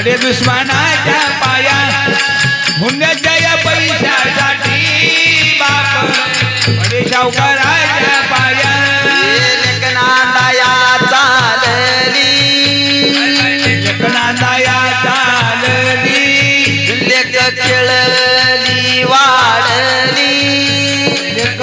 अरे दुश्मनाच्या पाया. हुंड्याच्या या पैशासाठी बाप. अरे शावकाराच्या पाया. लेखनांदाया चालली लेखनांदाया चालली खेळली वाढली. लेख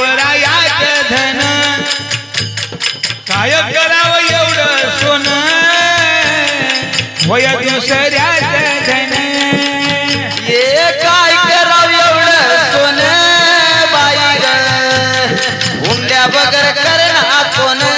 वापरायात धन. काय करावं एवढं सोन? होय दुसऱ्यात धन. ये काय करावं एवढं सोन बाई उमल्या बगर करणार कोण?